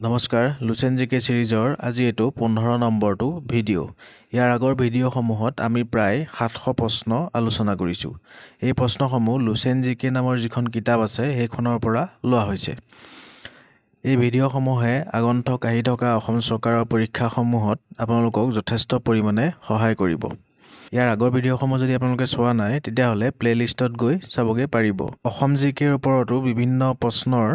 নমস্কাৰ লুচেন জি কে ছিৰিজৰ আজি এইটো পোন্ধৰ নম্বৰটো ভিডিঅ' ইয়াৰ আগৰ ভিডিঅ'সমূহত আমি প্ৰায় সাতশ প্ৰশ্ন আলোচনা কৰিছোঁ। এই প্ৰশ্নসমূহ লুচেন জি কে নামৰ যিখন কিতাপ আছে সেইখনৰ পৰা লোৱা হৈছে। এই ভিডিঅ'সমূহে আগন্তুক আহি থকা অসম চৰকাৰৰ পৰীক্ষাসমূহত আপোনালোকক যথেষ্ট পৰিমাণে সহায় কৰিব। ইয়াৰ আগৰ ভিডিঅ'সমূহ যদি আপোনালোকে চোৱা নাই তেতিয়াহ'লে প্লে'লিষ্টত গৈ চাবগৈ পাৰিব। অসম জি কেৰ ওপৰতো বিভিন্ন প্ৰশ্নৰ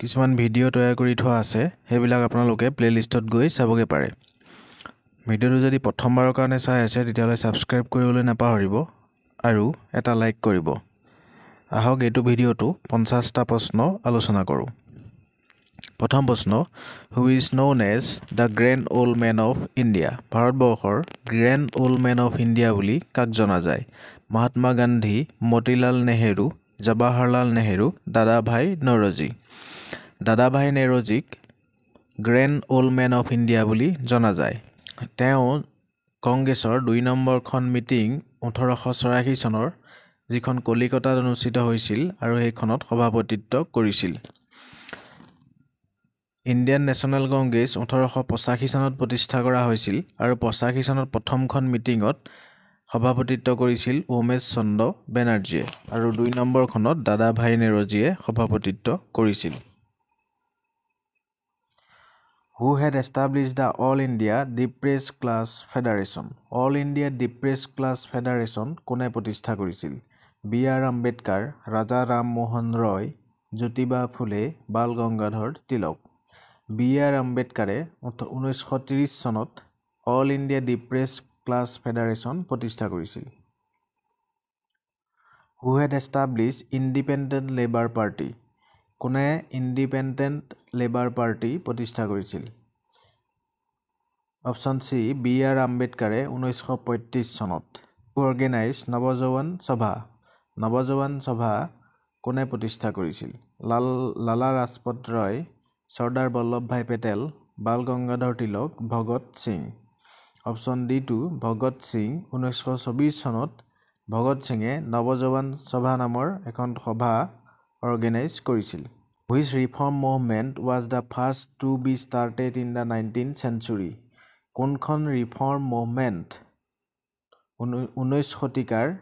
কিছুমান ভিডিঅ' তৈয়াৰ কৰি থোৱা আছে সেইবিলাক আপোনালোকে প্লে'লিষ্টত গৈ চাবগৈ পাৰে। ভিডিঅ'টো যদি প্ৰথমবাৰৰ কাৰণে চাই আছে তেতিয়াহ'লে ছাবস্ক্ৰাইব কৰিবলৈ নাপাহৰিব আৰু এটা লাইক কৰিব। আহক এইটো ভিডিঅ'টো পঞ্চাছটা প্ৰশ্ন আলোচনা কৰোঁ। প্ৰথম প্ৰশ্ন who is known as the grand old man of India ভাৰতবৰ্ষৰ grand old man of India বুলি কাক জনা যায়? Mahatma Gandhi Motilal Nehru Jawaharlal Nehru Dadabhai Naoroji. Dadabhai নেৰজীক grand old man of India বুলি জনা যায়। তেওঁ কংগ্ৰেছৰ দুই নম্বৰখন মিটিং ওঠৰশ চৌৰাশী চনৰ যিখন কলিকতাত অনুষ্ঠিত হৈছিল আৰু সেইখনত সভাপতিত্ব কৰিছিল। ইণ্ডিয়ান নেশ্যনেল কংগ্ৰেছ ওঠৰশ পঁচাশী চনত প্ৰতিষ্ঠা কৰা হৈছিল আৰু পঁচাশী চনত প্ৰথমখন মিটিঙত সভাপতিত্ব কৰিছিল উমেশ চন্দ্ৰ বেনাৰ্জীয়ে আৰু দুই নম্বৰখনত দাদাভাই নেৰজীয়ে সভাপতিত্ব কৰিছিল। Who had establish the all India depressed class federation all India depressed class federation কোনে প্ৰতিষ্ঠা কৰিছিল? B R Ambedkar Raja Rammohan Roy Jyotiba Phule Bal Gangadhar Tilak. B R আম্বেদকাৰে ঊনৈছশ ত্ৰিছ চনত all India depressed class federation প্ৰতিষ্ঠা কৰিছিল। Who had establish independent labour party কোনে independent labour party প্ৰতিষ্ঠা কৰিছিল? অপশ্যন চি বি আৰ আম্বেদকাৰে ঊনৈছশ পঁয়ত্ৰিছ চনত অৰ্গেনাইজ নৱজৱান সভা। নৱজৱান সভা কোনে প্ৰতিষ্ঠা কৰিছিল? Lal Lala Lajpat Rai Sardar Vallabhbhai Patel Bal Gangadhar Tilak Bhagat Singh. Option D to Bhagat Singh ঊনৈছশ চৌবিছ চনত ভগত সিঙে নৱজৱান সভা নামৰ এখন সভা অৰ্গেনাইজ কৰিছিল। Which reform movement was the first to be started in the nineteen century কোনখন ৰিফৰ্ম মুভমেণ্ট ঊনৈছ শতিকাৰ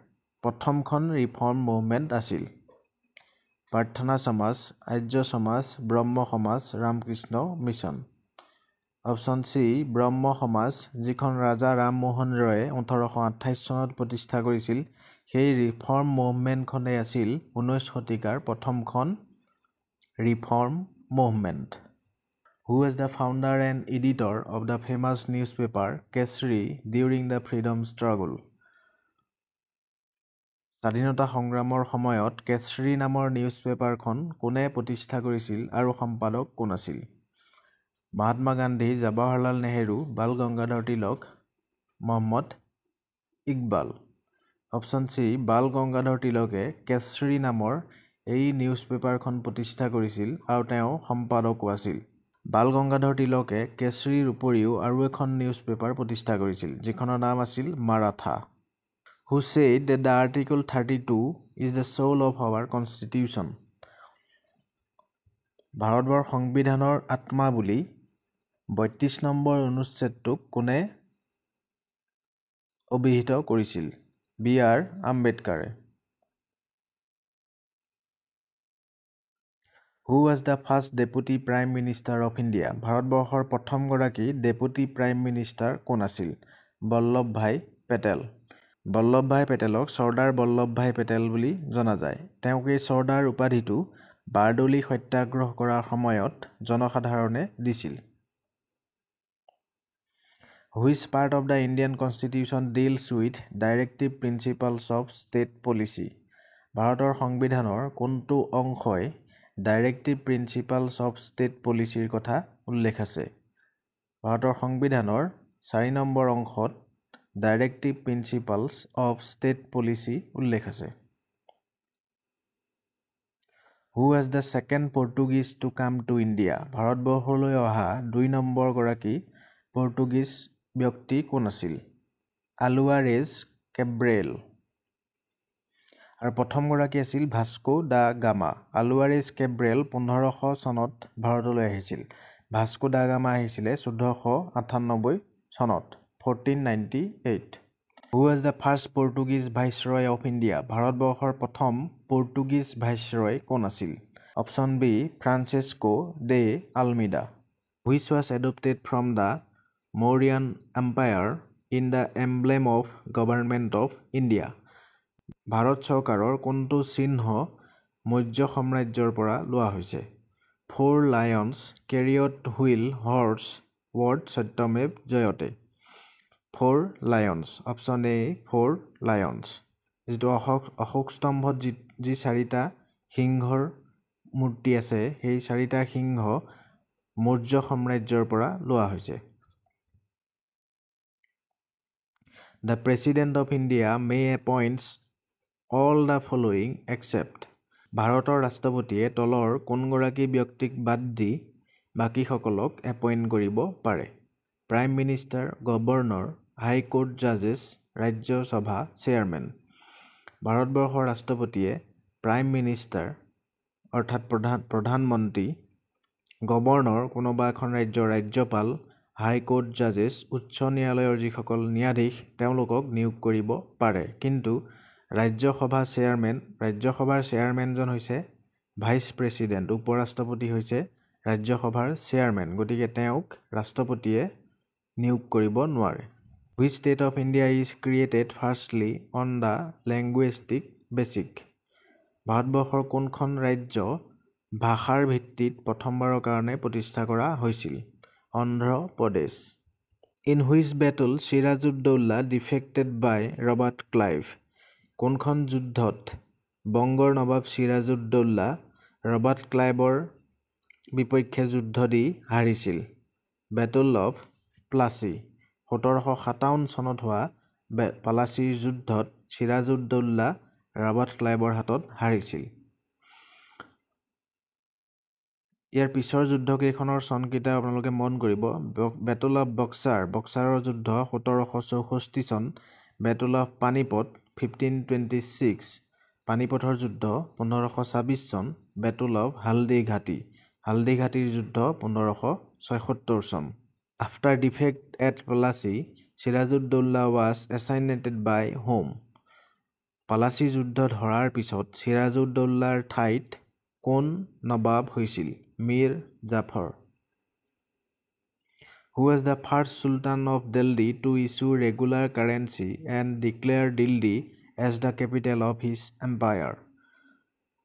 প্ৰথমখন ৰিফৰ্ম মুভমেণ্ট আছিল। প্ৰাৰ্থনা সমাজ Arya Samaj Brahmo Samaj Ramakrishna mission. Option C Brahmo Samaj যিখন ৰাজা ৰামমোহন ৰয়ে ওঠৰশ আঠাইছ চনত প্ৰতিষ্ঠা কৰিছিল সেই ৰিফৰ্ম মুভমেণ্টখনেই আছিল ঊনৈছ শতিকাৰ প্ৰথমখন reform movement who is the founder and editor of the famous newspaper Kesari during the freedom struggle স্বাধীনতা সংগ্ৰামৰ সময়ত কেচৰি নামৰ নিউজ পেপাৰখন কোনে প্ৰতিষ্ঠা কৰিছিল আৰু সম্পাদক কোন আছিল? মহাত্মা গান্ধী জৱাহৰলাল নেহেৰু বাল গংগাধৰ তিলক মহম্মদ ইকবাল। অপশ্যন চি বাল গংগাধৰ তিলকে কেচৰি নামৰ এই নিউজ পেপাৰখন প্ৰতিষ্ঠা কৰিছিল আৰু তেওঁ সম্পাদকো আছিল। বাল গংগাধৰ তিলকে কেচৰিৰ উপৰিও আৰু এখন নিউজ পেপাৰ প্ৰতিষ্ঠা কৰিছিল যিখনৰ নাম আছিল Maratha. Who said that the article thirty two is the soul of our constitution ভাৰতৰ সংবিধানৰ আত্মা বুলি বত্ৰিছ নম্বৰ অনুচ্ছেদটোক কোনে অভিহিত কৰিছিল? B R আম্বেদকাৰে। Who was the first deputy prime minister of India ভাৰতবৰ্ষৰ প্ৰথমগৰাকী ডেপুটি প্ৰাইম মিনিষ্টাৰ কোন আছিল? বল্লভভাই পেটেল। বল্লভভাই পেটেলক চৰ্দাৰ বল্লভভাই পেটেল বুলি জনা যায়। তেওঁক এই চৰ্দাৰ উপাধিটো বাৰদলী সত্যাগ্ৰহ কৰাৰ সময়ত জনসাধাৰণে দিছিল। Which part of the Indian constitution deals with directive principles of state policy ভাৰতৰ সংবিধানৰ কোনটো অংশই ডাইৰেক্টিভ প্ৰিন্সিপালছ অৱ ষ্টেট পলিচিৰ কথা উল্লেখ আছে? ভাৰতৰ সংবিধানৰ চাৰি নম্বৰ অংশত directive principles of state policy উল্লেখ আছে। Who was the second Portuguese to come to India ভাৰতবৰ্ষলৈ অহা দুই নম্বৰগৰাকী পৰ্টুগীজ ব্যক্তি কোন আছিল? আলুৱাৰেজ কেব্ৰেল। আৰু প্ৰথমগৰাকী আছিল ভাস্কো দা গামা। আলুৱাৰেজ কেব্ৰেল পোন্ধৰশ চনত ভাৰতলৈ আহিছিল। ভাস্কো ডাগামা আহিছিলে চৈধ্যশ আঠান্নব্বৈ চনত fourteen ninety eight who was the first Portuguese viceroy of India ভাৰতবৰ্ষৰ প্ৰথম পৰ্টুগীজ ভাইচৰয় কোন আছিল? Option B Francisco de Almeida which was adopted from the Mauryan empire in the emblem of government of India Bharat চৰকাৰৰ কোনটো চিহ্ন মৌৰ্য সাম্ৰাজ্যৰ পৰা লোৱা হৈছে? Four lions chariot wheel horse word Satyameva Jayate four lions option A four lions যিটো অশোক অশোক স্তম্ভত যি যি চাৰিটা সিংহৰ মূৰ্তি আছে সেই চাৰিটা সিংহ মৌৰ্য সাম্ৰাজ্যৰ পৰা লোৱা হৈছে। The president of India may appoints all the following except ভাৰতৰ ৰাষ্ট্ৰপতিয়ে তলৰ কোনগৰাকী ব্যক্তিক বাদ দি বাকীসকলক এপইণ্ট কৰিব পাৰে? Prime minister governor high court জাজেছ Rajya Sabha chairman ভাৰতবৰ্ষৰ ৰাষ্ট্ৰপতিয়ে প্ৰাইম মিনিষ্টাৰ অৰ্থাৎ প্ৰধান প্ৰধানমন্ত্ৰী গভৰ্ণৰ কোনোবা এখন ৰাজ্যৰ ৰাজ্যপাল হাইকোৰ্ট জাজেছ উচ্চ ন্যায়ালয়ৰ যিসকল ন্যায়াধীশ তেওঁলোকক নিয়োগ কৰিব পাৰে। কিন্তু ৰাজ্যসভা চেয়াৰমেন ৰাজ্যসভাৰ চেয়াৰমেনজন হৈছে ভাইচ প্ৰেছিডেণ্ট উপ ৰাষ্ট্ৰপতি হৈছে ৰাজ্যসভাৰ চেয়াৰমেন গতিকে তেওঁক ৰাষ্ট্ৰপতিয়ে নিয়োগ কৰিব নোৱাৰে। Which state of India is created firstly on the linguistic basic. ভাৰতবৰ্ষৰ কোনখন ৰাজ্য ভাষাৰ ভিত্তিত প্ৰথমবাৰৰ কাৰণে প্ৰতিষ্ঠা কৰা হৈছিল? Andhra Pradesh in which battle Sirajuddaula defeated by Robert Clive কোনখন যুদ্ধত বংগৰ নবাব চিৰাজুদ্দৌলা ৰবাৰ্ট ক্লাইভৰ বিপক্ষে যুদ্ধ দি হাৰিছিল? বেটল অফ প্লাচি সোতৰশ সাতাৱন্ন চনত হোৱা পালাচীৰ যুদ্ধত চিৰাজুদ্দৌলা ৰবাৰ্ট ক্লাইভৰ হাতত হাৰিছিল। ইয়াৰ পিছৰ যুদ্ধকেইখনৰ চনকেইটা আপোনালোকে মন কৰিব। বেটল অফ বক্সাৰ বক্সাৰৰ যুদ্ধ সোতৰশ চৌষষ্ঠি চন battle of Panipat fifteen twenty six পানীপথৰ যুদ্ধ পোন্ধৰশ ছাব্বিছ চন বেটল অফ হালদি ঘাটি হালদি ঘাটিৰ যুদ্ধ পোন্ধৰশ ছয়সত্তৰ চন। After defeat at Plassey Sirajuddaulah was assassinated by whom Plassey যুদ্ধত হৰাৰ পিছত চিৰাজুদ্দৌল্লাৰ ঠাইত কোন নবাব হৈছিল? Mir Jafar. Who was the first sultan of Delhi to issue regular currency and declare Delhi as the capital of his empire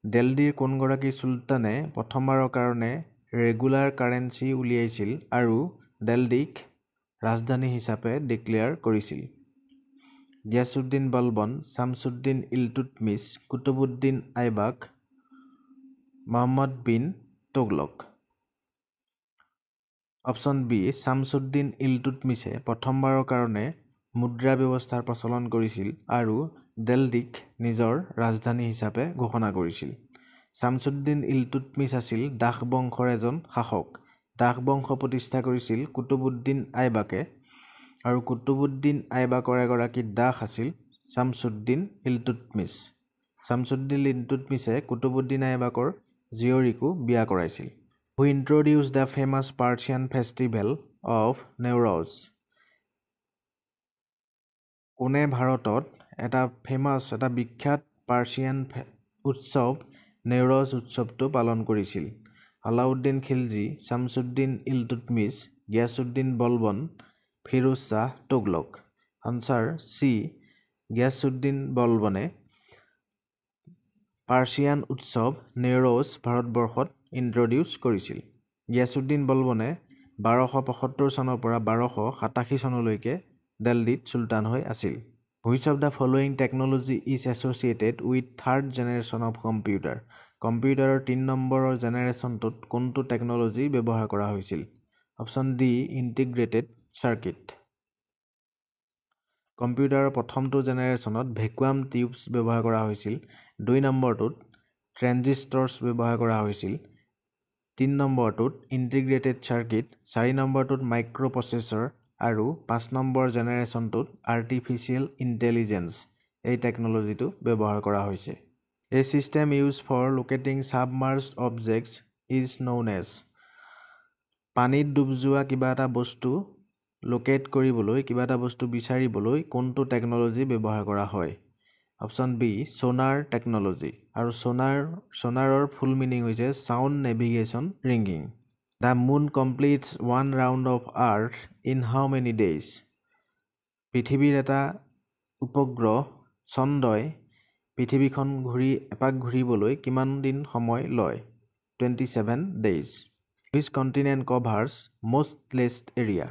দেল্লীৰ কোনগৰাকী চুলতানে প্ৰথমবাৰৰ কাৰণে ৰেগুলাৰ কাৰেঞ্চি উলিয়াইছিল আৰু দেল্লীক ৰাজধানী হিচাপে ডিক্লেয়াৰ কৰিছিল? গিয়াছুদ্দিন বলবন ছামছুদ্দিন ইলটুটমিছ কুতুবুদ্দিন আইবাক মহম্মদ বিন তুগলক। অপশ্যন বি ছামছুদ্দিন ইলটুটমিছে প্ৰথমবাৰৰ কাৰণে মুদ্ৰা ব্যৱস্থাৰ প্ৰচলন কৰিছিল আৰু দেল্লীক নিজৰ ৰাজধানী হিচাপে ঘোষণা কৰিছিল। ছামছুদ্দিন ইলটুটমিছ আছিল দাস বংশৰ এজন শাসক। দাস বংশ প্ৰতিষ্ঠা কৰিছিল কুতুবুদ্দিন আইবাকে আৰু কুতুবুদ্দিন আইবাকৰ এগৰাকী দাস আছিল ছামছুদ্দিন ইলটুটমিছ ছামছুদ্দিন ইলটুটমিছে কুতুবুদ্দিন আইবাকৰ জীয়ৰীকো বিয়া কৰাইছিল। Who introduced the famous Persian festival of Nowruz কোনে ভাৰতত এটা ফেমাছ এটা বিখ্যাত পাৰ্চিয়ান উৎসৱ নেওৰজ উৎসৱটো পালন কৰিছিল? আলাউদ্দিন খিলজী ছামছুদ্দিন ইলটুটমিছ গিয়াছুদ্দিন বলবন ফিৰোজ শ্বাহ তুগলক। আনচাৰ চি গিয়াছুদ্দিন বলবনে পাৰ্চিয়ান উৎসৱ নেওৰজ ভাৰতবৰ্ষত ইণ্ট্ৰডিউচ কৰিছিল। গিয়াছুদ্দিন বলবনে বাৰশ পঁসত্তৰ চনৰ পৰা বাৰশ সাতাশী চনলৈকে দেল্লীত চুলতান হৈ আছিল। Which of the following technology is associated with third generation of computer কম্পিউটাৰৰ তিনি নম্বৰৰ জেনেৰেশ্যনটোত কোনটো টেকন'লজি ব্যৱহাৰ কৰা হৈছিল? অপশ্যন ডি ইণ্টিগ্ৰেটেড চাৰ্কিট কম্পিউটাৰৰ প্ৰথমটো জেনেৰেশ্যনত ভেকুৱাম টিউবছ ব্যৱহাৰ কৰা হৈছিল দুই নম্বৰটোত ট্ৰেঞ্জিষ্টৰ্ছ ব্যৱহাৰ কৰা হৈছিল তিনি নম্বৰটোত ইণ্টিগ্ৰেটেড চাৰ্কিট চাৰি নম্বৰটোত মাইক্ৰ' প্ৰচেছৰ আৰু পাঁচ নম্বৰ জেনেৰেশ্যনটোত আৰ্টিফিচিয়েল ইণ্টেলিজেঞ্চ এই টেকন'লজিটো ব্যৱহাৰ কৰা হৈছে। এই system use for locating submerged objects is known as. পানীত ডুব যোৱা কিবা এটা বস্তু লোকেট কৰিবলৈ কিবা এটা বস্তু বিচাৰিবলৈ কোনটো টেকন'লজি ব্যৱহাৰ কৰা হয়? অপশ্যন বি ছ'নাৰ টেকন'লজি আৰু ছ'নাৰ ছ'নাৰৰ ফুল মিনিং হৈছে sound navigation ranging the moon completes one round of earth in how many days পৃথিৱীৰ এটা উপগ্ৰহ চন্দ্ৰই পৃথিৱীখন ঘূৰি এপাক ঘূৰিবলৈ কিমান দিন সময় লয়? Twenty seven days which continent covers most less area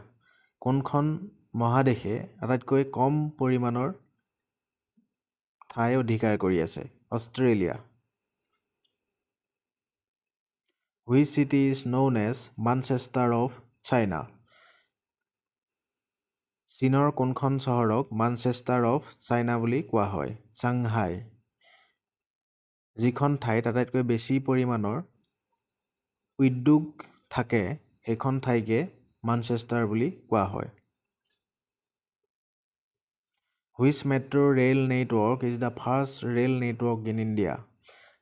কোনখন মহাদেশে আটাইতকৈ কম পৰিমাণৰ ঠাই অধিকাৰ কৰি আছে? Australia. Which city is known as Manchester of China চীনৰ কোনখন চহৰক মানচেষ্টাৰ অফ চাইনা বুলি কোৱা হয়? চাংহাই। যিখন ঠাইত আটাইতকৈ বেছি পৰিমাণৰ উদ্যোগ থাকে সেইখন ঠাইকে মানচেষ্টাৰ বুলি কোৱা হয়। Which metro' rail network is the first rail network in India.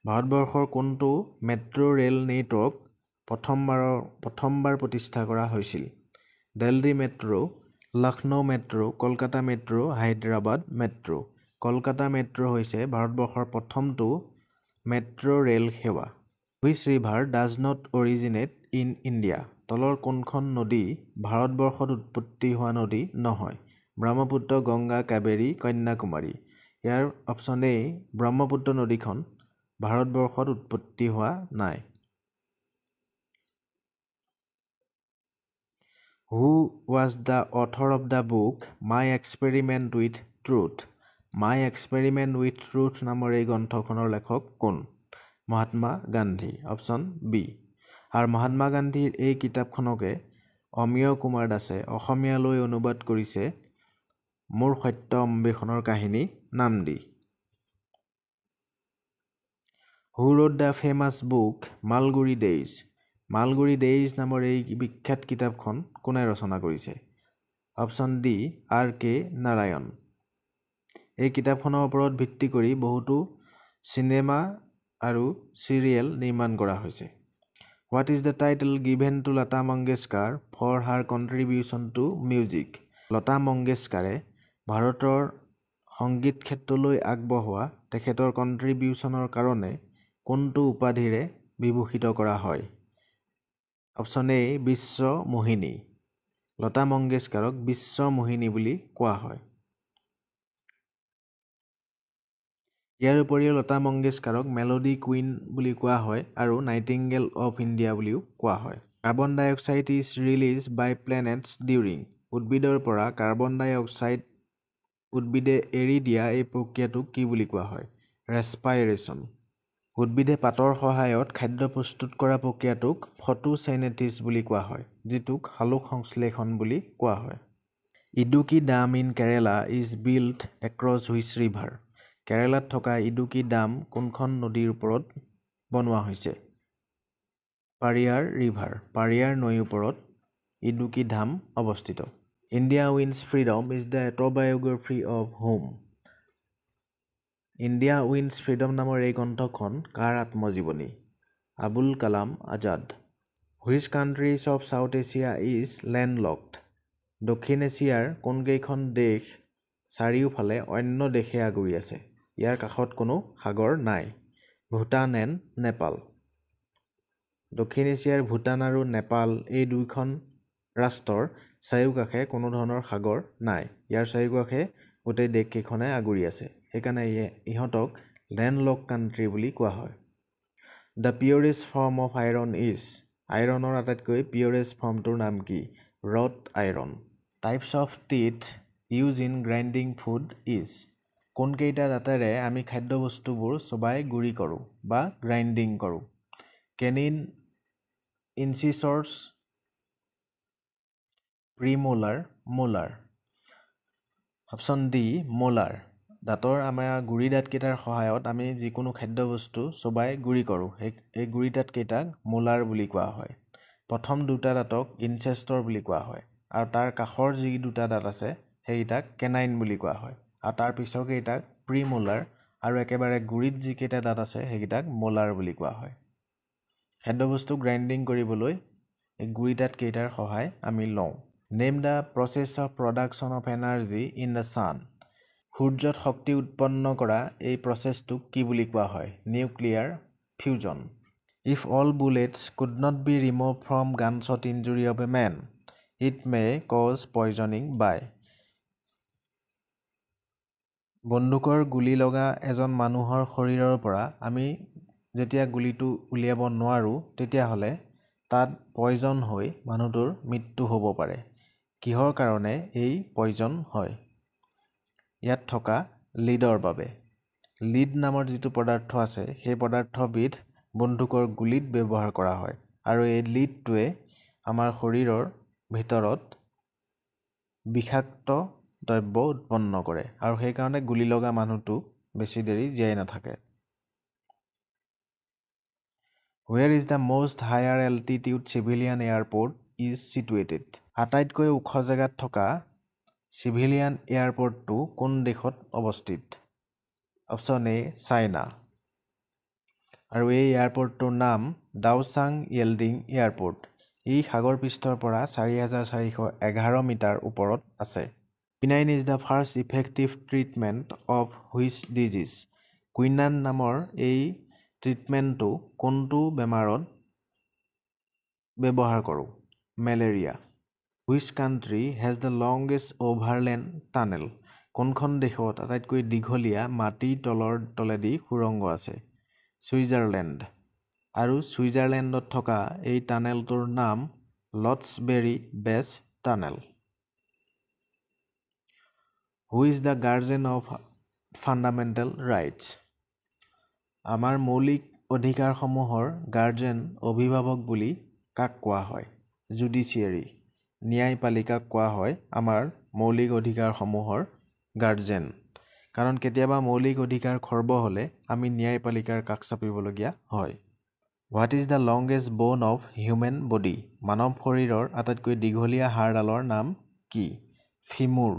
ভাৰতবৰ্ষৰ কোনটো মেট্ৰ' ৰে'ল নেটৱৰ্ক প্ৰথমবাৰৰ প্ৰথমবাৰ প্ৰতিষ্ঠা কৰা হৈছিল? Delhi metro' Lucknow metro' Kolkata metro' Hyderabad metro' Kolkata metro' হৈছে ভাৰতবৰ্ষৰ প্ৰথমটো মেট্ৰ' ৰে'ল সেৱা। Which river does not originate in India. তলৰ কোনখন নদী ভাৰতবৰ্ষত উৎপত্তি হোৱা নদী নহয়? ব্ৰহ্মপুত্ৰ গংগা কাবেৰী কন্যাকুমাৰী। ইয়াৰ অপশ্যন এ ব্ৰহ্মপুত্ৰ নদীখন ভাৰতবৰ্ষত উৎপত্তি হোৱা নাই। Who was the author of the book my experiment with truth my experiment with truth নামৰ এই গ্ৰন্থখনৰ লেখক কোন? মহাত্মা গান্ধী। Option B. আৰু মহাত্মা গান্ধীৰ এই কিতাপখনকে অমীয় কুমাৰ দাসে অসমীয়ালৈ অনুবাদ কৰিছে মোৰ সত্য অন্বেষণৰ কাহিনী নাম দি। Who wrote the famous book Malgudi days Malgudi days নামৰ এই বিখ্যাত কিতাপখন কোনে ৰচনা কৰিছে? Option D R K Narayan. এই কিতাপখনৰ ওপৰত ভিত্তি কৰি বহুতো চিনেমা আৰু চিৰিয়েল নিৰ্মাণ কৰা হৈছে। What is the title given to Lata Mangeshkar for her contribution to music Lata মংগেশকাৰে ভাৰতৰ সংগীত ক্ষেত্ৰলৈ আগবঢ়োৱা তেখেতৰ কণ্ট্ৰিবিউশ্যনৰ কাৰণে কোনটো উপাধিৰে বিভূষিত কৰা হয় অপশ্যন এ বিশ্ব মোহিনী লতা মংগেশকাৰক বিশ্ব মোহিনী বুলি কোৱা হয় ইয়াৰ উপৰিও লতা মংগেশকাৰক মেলোডি কুইন বুলি কোৱা হয় আৰু নাইটিংগেল অফ ইণ্ডিয়া বুলিও কোৱা হয়। Carbon dioxide is release by planets during. উদ্ভিদৰ পৰা কাৰ্বন ডাই অক্সাইড উদ্ভিদে এৰি দিয়া এই প্ৰক্ৰিয়াটোক কি বুলি কোৱা হয়? ৰেছপাইৰেশ্যন। উদ্ভিদে পাতৰ সহায়ত খাদ্য প্ৰস্তুত কৰা প্ৰক্ৰিয়াটোক ফটোচেনেটিছ বুলি কোৱা হয় যিটোক সালোক সংশ্লেষণ বুলি কোৱা হয়। Idukki dam in Kerala is build across which river. কেৰেলাত থকা ইডুকি ডাম কোনখন নদীৰ ওপৰত বনোৱা হৈছে? পাৰিয়াৰ ৰিভাৰ পাৰিয়াৰ নৈৰ ওপৰত ইডুকি ধাম অৱস্থিত। India wins freedom is the autobiography of whom. India wins freedom নামৰ এই গ্ৰন্থখন কাৰ আত্মজীৱনী? Abul Kalam Azad. Which countries of South Asia is landlocked? দক্ষিণ এছিয়াৰ কোনকেইখন দেশ চাৰিওফালে অন্য দেশে আগুৰি আছে? ইয়াৰ কাষত কোনো সাগৰ নাই। ভূটান এণ্ড নেপাল। দক্ষিণ এছিয়াৰ ভূটান আৰু নেপাল এই দুয়োখন ৰাষ্ট্ৰৰ চাৰিওকাষে কোনো ধৰণৰ সাগৰ নাই। ইয়াৰ চাৰিওকাষে গোটেই দেশকেইখনে আগুৰি আছে। সেইকাৰণে ইহঁতক লেণ্ডলক কাণ্ট্ৰি বুলি কোৱা হয়। The purest form of iron is আইৰণৰ আটাইতকৈ পিয়ৰেষ্ট ফৰ্মটোৰ নাম কি? Wrought iron. Types of teeth use in grinding food is. কোনকেইটা দাঁতেৰে আমি খাদ্যবস্তুবোৰ চোবাই গুড়ি কৰোঁ বা গ্ৰাইণ্ডিং কৰোঁ? Canine incisors premolar molar. Option D molar. দাঁতৰ আমাৰ গুড়ি দাঁতকেইটাৰ সহায়ত আমি যিকোনো খাদ্যবস্তু চোবাই গুড়ি কৰোঁ। সেই এই গুড়ি দাঁতকেইটাক মোলাৰ বুলি কোৱা হয়। প্ৰথম দুটা দাঁতক ইনচেষ্টৰ বুলি কোৱা হয়। আৰু তাৰ কাষৰ যি দুটা দাঁত আছে সেইকেইটাক কেনাইন বুলি কোৱা হয়। আৰু তাৰ পিছৰকেইটাক প্ৰি মোলাৰ আৰু একেবাৰে গুড়িত যিকেইটা দাঁত আছে সেইকেইটাক মোলাৰ বুলি কোৱা হয়। খাদ্যবস্তু গ্ৰাইণ্ডিং কৰিবলৈ এই গুৰিটাত কেইটাৰ সহায় আমি লওঁ। Name the process of production of energy in the sun সূৰ্যত শক্তি উৎপন্ন কৰা এই প্ৰচেছটোক কি বুলি কোৱা হয়? Nuclear fusion if all bullets could not be remove from গানছত injury of a man it may cause poisoning by বন্দুকৰ গুলী লগা এজন মানুহৰ শৰীৰৰ পৰা আমি যেতিয়া গুলীটো উলিয়াব নোৱাৰোঁ তেতিয়াহ'লে তাত পয়জন হৈ মানুহটোৰ মৃত্যু হ'ব পাৰে। কিহৰ কাৰণে এই পয়জন হয়? ইয়াত থকা লিডৰ বাবে। লিড নামৰ যিটো পদাৰ্থ আছে সেই পদাৰ্থবিধ বন্দুকৰ গুলীত ব্যৱহাৰ কৰা হয় আৰু এই লিডটোৱে আমাৰ শৰীৰৰ ভিতৰত বিষাক্ত দ্ৰব্য উৎপন্ন কৰে আৰু সেইকাৰণে গুলী লগা মানুহটো বেছি দেৰি জীয়াই নাথাকে। Where is the most higher altitude civilian airport is situated আটাইতকৈ ওখ জেগাত থকা চিভিলিয়ান এয়াৰপৰ্টটো কোন দেশত অৱস্থিত? অপশ্যন এ চাইনা আৰু এই এয়াৰপৰ্টটোৰ নাম ডাওচাং য়েল্ডিং এয়াৰপৰ্ট ই সাগৰ পৃষ্ঠৰ পৰা চাৰি হাজাৰ চাৰিশ এঘাৰ মিটাৰ ওপৰত আছে। Quinine is the first effective treatment of which disease quinine নামৰ এই ট্ৰিটমেণ্টটো কোনটো বেমাৰত ব্যৱহাৰ কৰোঁ? Malaria. Which country has the longest overland tunnel কোনখন দেশত আটাইতকৈ দীঘলীয়া মাটিৰ তলৰ তলেদি সুৰংগ আছে? ছুইজাৰলেণ্ড। আৰু ছুইজাৰলেণ্ডত থকা এই টানেলটোৰ নাম Lotschberg base tunnel who is the guardian of fundamental rights আমাৰ মৌলিক অধিকাৰসমূহৰ গাৰ্জেন অভিভাৱক বুলি কাক কোৱা হয়? জুডিচিয়েৰী ন্যায়পালিকাক কোৱা হয় আমাৰ মৌলিক অধিকাৰসমূহৰ গাৰ্জেন কাৰণ কেতিয়াবা মৌলিক অধিকাৰ খৰ্ব হ'লে আমি ন্যায়পালিকাৰ কাষ চাপিবলগীয়া হয়। What is the longest bone of human body মানৱ শৰীৰৰ আটাইতকৈ দীঘলীয়া হাড়ডালৰ নাম কি? ফিমুৰ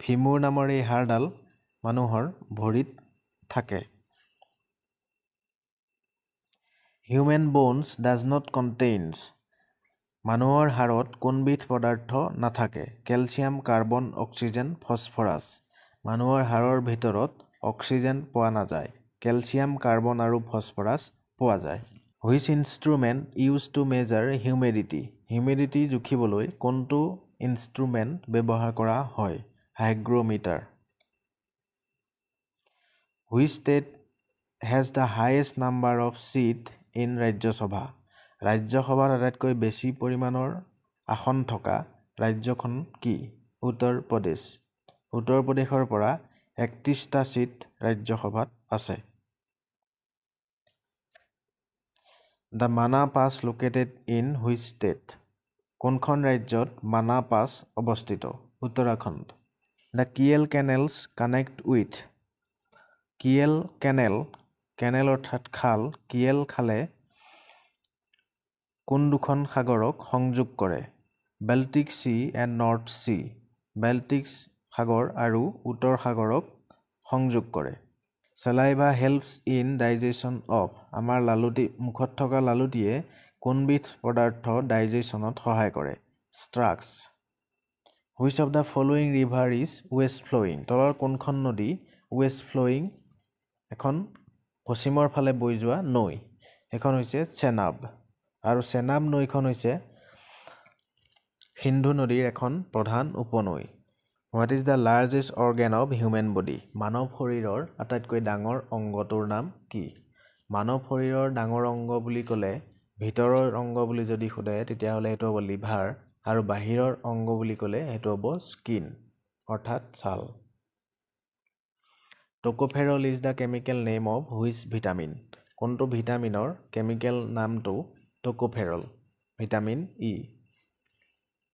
ফিমুৰ নামৰ এই হাড়ডাল মানুহৰ ভৰিত থাকে। Human bones does not contains মানুহৰ হাড়ত কোনবিধ পদাৰ্থ নাথাকে। কেলছিয়াম কাৰ্বন অক্সিজেন ফছফৰাছ মানুহৰ হাড়ৰ ভিতৰত অক্সিজেন পোৱা নাযায়। কেলছিয়াম কাৰ্বন আৰু ফছফৰাছ পোৱা যায়। Which instrument use to measure humidity humidity জুখিবলৈ কোনটো ইনষ্ট্ৰুমেণ্ট ব্যৱহাৰ কৰা হয়? Hygrometer which state has the highest number of seat in Rajya Sabha ৰাজ্যসভাত আটাইতকৈ বেছি পৰিমাণৰ আসন থকা ৰাজ্যখন কি? উত্তৰ প্ৰদেশ। উত্তৰ প্ৰদেশৰ পৰা একত্ৰিছটা ছিট ৰাজ্যসভাত আছে। The Mana pass located in which state কোনখন ৰাজ্যত মানা পাছ অৱস্থিত? Uttarakhand. The Kiel canals connect with Kiel canal canal অৰ্থাৎ খাল কিয়েল খালে কোন দুখন সাগৰক সংযোগ কৰে? Baltic sea and north sea Baltic সাগৰ আৰু উত্তৰ সাগৰক সংযোগ কৰে। Saliva helps in digestion of আমাৰ লালুটি মুখত থকা লালুটিয়ে কোনবিধ পদাৰ্থ ডাইজেশ্যনত সহায় কৰে? ষ্ট্ৰাক্স which of the following river is west flowing তলৰ কোনখন নদী ৱেষ্ট ফ্ল'য়িং এখন পশ্চিমৰ ফালে বৈ যোৱা নৈ। সেইখন হৈছে চেনাব। আৰু চেনাব নৈখন হৈছে সিন্ধু নদীৰ এখন প্ৰধান উপনৈ। What is the largest organ of human body মানৱ শৰীৰৰ আটাইতকৈ ডাঙৰ অংগটোৰ নাম কি? মানৱ শৰীৰৰ ডাঙৰ অংগ বুলি ক'লে ভিতৰৰ অংগ বুলি যদি সোধে তেতিয়াহ'লে সেইটো হ'ব লিভাৰ। আৰু বাহিৰৰ অংগ বুলি ক'লে সেইটো হ'ব স্কিন অৰ্থাৎ ছাল। Tocopherol is the chemical name of which vitamin? কোনটো ভিটামিনৰ কেমিকেল নামটো টকোফেৰল? Vitamin E.